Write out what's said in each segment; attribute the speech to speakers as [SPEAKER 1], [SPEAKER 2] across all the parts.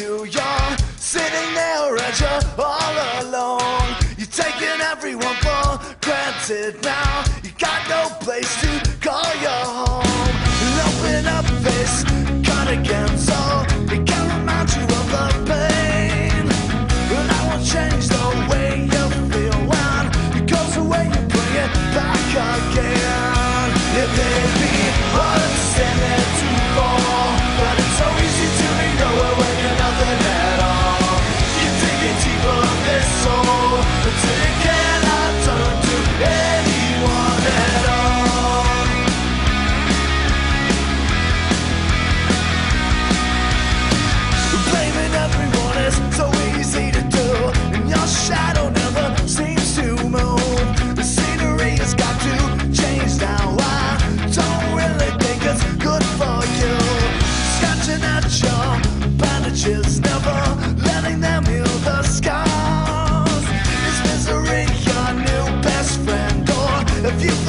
[SPEAKER 1] do. You're sitting there and you're all alone. You're taking everyone for granted now. You got no place to call your home. Open up this cardigan so it can remind you of the pain. And I will change the way you feel when it goes away. You bring it back again. It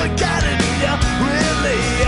[SPEAKER 1] forgotten you really.